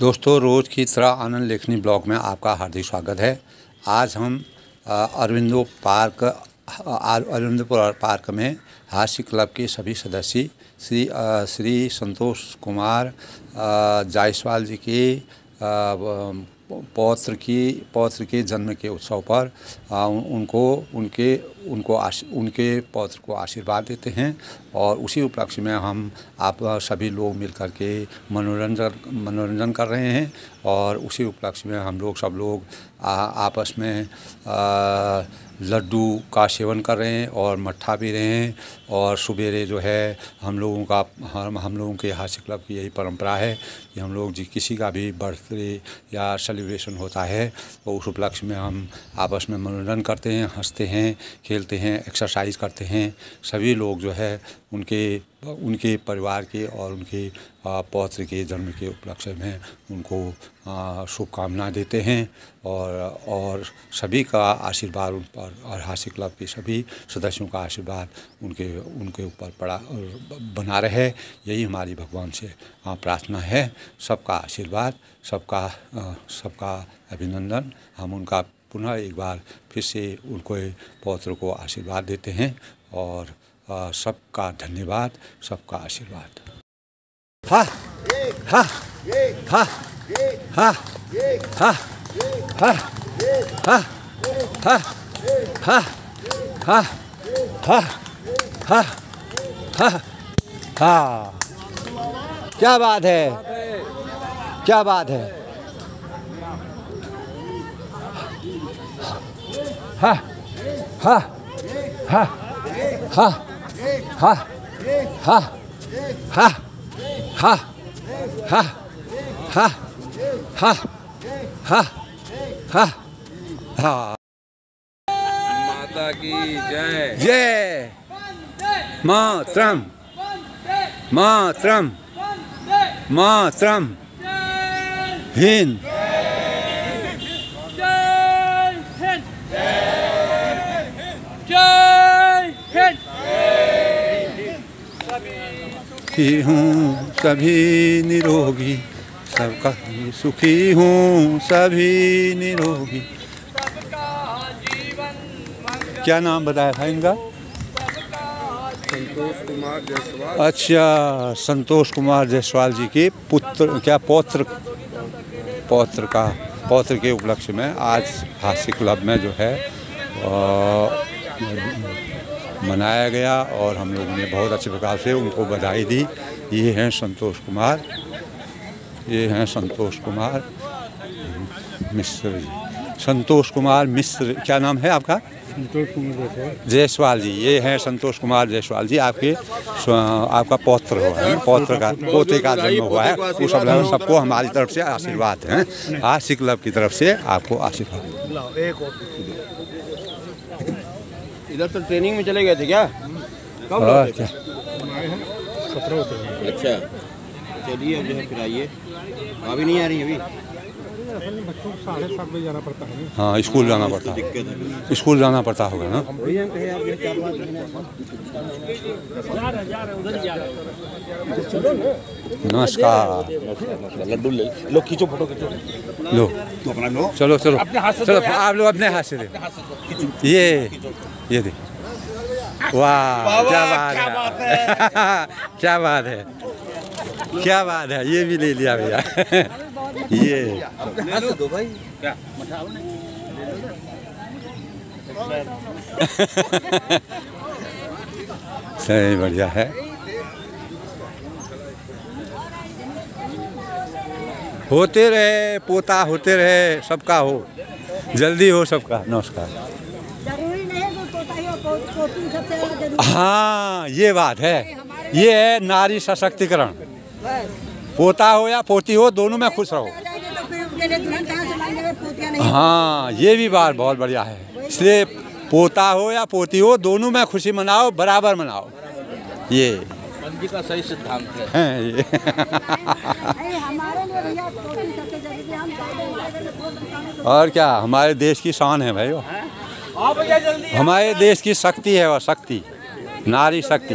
दोस्तों, रोज़ की तरह आनंद लेखनी ब्लॉग में आपका हार्दिक स्वागत है। आज हम अरविंदो पार्क अरविंदो पार्क में हास्य क्लब के सभी सदस्य श्री श्री संतोष कुमार जायसवाल जी के पौत्र की, पौत्र के जन्म के उत्सव पर उनको, उनके उनको आश, उनके पौत्र को आशीर्वाद देते हैं और उसी उपलक्ष्य में हम आप सभी लोग मिल कर के मनोरंजन मनोरंजन कर रहे हैं और उसी उपलक्ष्य में हम लोग सब लोग आ, आपस में लड्डू का सेवन कर रहे हैं और मट्ठा पी रहे हैं और सवेरे जो है हम लोगों का हम हम लोगों के हास्य क्लब की यही परंपरा है कि हम लोग जी किसी का भी बर्थडे या सेलिब्रेशन होता है तो उस उपलक्ष्य में हम आपस में मनोरंजन करते हैं हँसते हैं खेलते हैं एक्सरसाइज करते हैं, सभी लोग जो है उनके उनके परिवार के और उनके पौत्र के जन्म के उपलक्ष्य में उनको शुभकामनाएँ देते हैं और और सभी का आशीर्वाद उन पर और हास्य क्लब के सभी सदस्यों का आशीर्वाद उनके उनके ऊपर पड़ा, बना रहे। यही हमारी भगवान से प्रार्थना है। सबका आशीर्वाद, सबका सबका अभिनंदन। हम उनका पुनः एक बार फिर से उनको पौत्र को आशीर्वाद देते हैं और सबका धन्यवाद सबका आशीर्वाद हा हा हा हा हा हा हा हा हा हा हा हा हा हा क्या बात है क्या बात है हा हा हा हा हा हा हा हा हा हा हा हा हा हा माता की जय जय मातरम मातरम मातरम हिंद सुखी हूँ सभी निरोगी। सबका सुखी हूँ सभी निरोगी। क्या नाम बताया था इनका? संतोष कुमार जायसवाल। अच्छा संतोष कुमार जायसवाल जी के पुत्र क्या पौत्र पौत्र का पौत्र के उपलक्ष्य में आज हास्य क्लब में जो है आ, मनाया गया और हम लोगों ने बहुत अच्छे प्रकार से उनको बधाई दी। ये हैं संतोष कुमार। ये हैं संतोष कुमार। मिश्र जी। संतोष कुमार मिश्र क्या नाम है आपका? संतोष कुमार जायसवाल जी। ये हैं संतोष कुमार जायसवाल जी। आपके आपका पौत्र हुआ है? पौत्र का पोते का जन्म हुआ है। वो सब सबको हमारी तरफ़ से आशीर्वाद हैं। आज क्लब की तरफ़ से आपको आशीर्वाद। इधर तो ट्रेनिंग में चले गए थे क्या? कब अच्छा अच्छा चलिए अब जो है फिर आइए। अभी नहीं आ रही अभी? बच्चों को साढ़े सात बजे जाना पड़ता है हाँ स्कूल जाना पड़ता है। स्कूल जाना पड़ता होगा ना? नमस्कार। लड्डू ले लो खींचो फ़ोटो खींचो। लो। तो अपना लो। चलो चलो। चलो आप लोग अपने हाथ से ये। ये दे वाह क्या बात है। क्या बात है। क्या बात है ये भी ले लिया भैया। ये। दो भाई क्या सही बढ़िया है। होते रहे पोता होते रहे सबका हो। जल्दी हो सबका। नमस्कार। हाँ ये बात है। ये है नारी सशक्तिकरण। पोता हो या पोती हो दोनों में खुश रहो। हाँ ये भी बात बहुत बढ़िया है। इसलिए पोता हो या पोती हो दोनों में खुशी मनाओ बराबर मनाओ। ये। का सही सिद्धांत है। हाँ, और क्या हमारे देश की शान है भाई हाँ, हमारे देश की शक्ति है वह शक्ति नारी शक्ति।